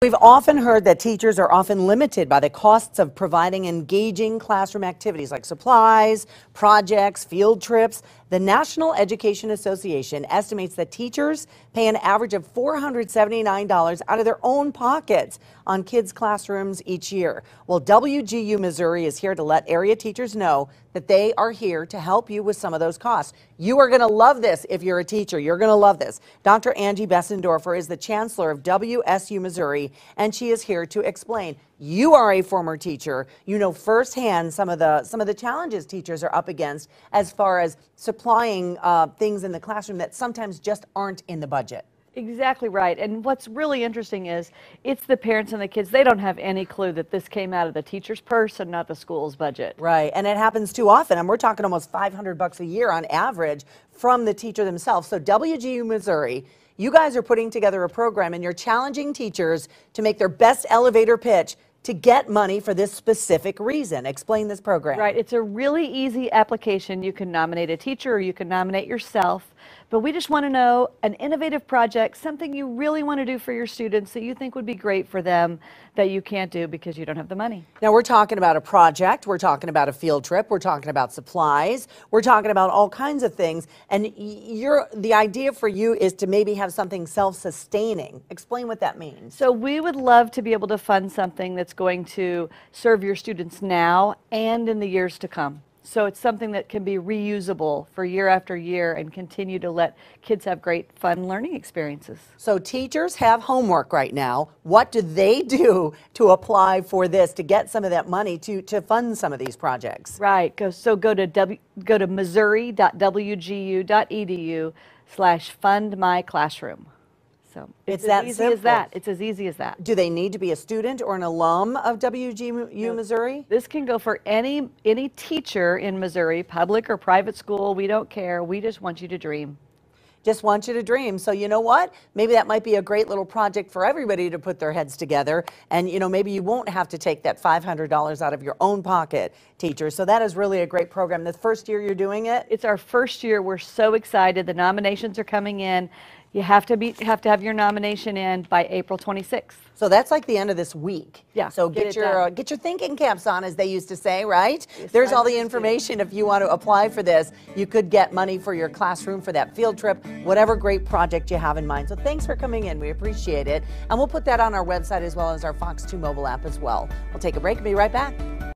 We've often heard that teachers are often limited by the costs of providing engaging classroom activities like supplies, projects, field trips. The National Education Association estimates that teachers pay an average of $479 out of their own pockets on kids' classrooms each year. Well, WGU Missouri is here to let area teachers know that they are here to help you with some of those costs. You are going to love this if you're a teacher. You're going to love this. Dr. Angie Besendorfer is the chancellor of WGU Missouri, and she is here to explain you are a former teacher. You know firsthand some of the some of the challenges teachers are up against as far as supplying uh, things in the classroom that sometimes just aren't in the budget. Exactly right. And what's really interesting is it's the parents and the kids. They don't have any clue that this came out of the teacher's purse and not the school's budget. Right. And it happens too often. And we're talking almost 500 bucks a year on average from the teacher themselves. So WGU Missouri you guys are putting together a program and you're challenging teachers to make their best elevator pitch to get money for this specific reason. Explain this program. Right. It's a really easy application. You can nominate a teacher or you can nominate yourself. But we just want to know an innovative project, something you really want to do for your students that you think would be great for them that you can't do because you don't have the money. Now, we're talking about a project, we're talking about a field trip, we're talking about supplies, we're talking about all kinds of things. And you're, the idea for you is to maybe have something self sustaining. Explain what that means. So, we would love to be able to fund something that's going to serve your students now and in the years to come. So it's something that can be reusable for year after year and continue to let kids have great fun learning experiences. So teachers have homework right now. What do they do to apply for this to get some of that money to, to fund some of these projects? Right. Go, so go to w, go to missouri.wgu.edu slash fund my classroom. So it's, it's that easy simple. as that. It's as easy as that. Do they need to be a student or an alum of WGU no. Missouri? This can go for any any teacher in Missouri, public or private school. We don't care. We just want you to dream. Just want you to dream. So you know what? Maybe that might be a great little project for everybody to put their heads together. And you know, maybe you won't have to take that $500 out of your own pocket, teacher. So that is really a great program. The first year you're doing it? It's our first year. We're so excited. The nominations are coming in. You have to be have to have your nomination in by April 26th. So that's like the end of this week. Yeah. So get, get your uh, get your thinking caps on, as they used to say, right? Yes, There's all the information if you want to apply for this. You could get money for your classroom for that field trip, whatever great project you have in mind. So thanks for coming in. We appreciate it, and we'll put that on our website as well as our Fox 2 mobile app as well. We'll take a break and be right back.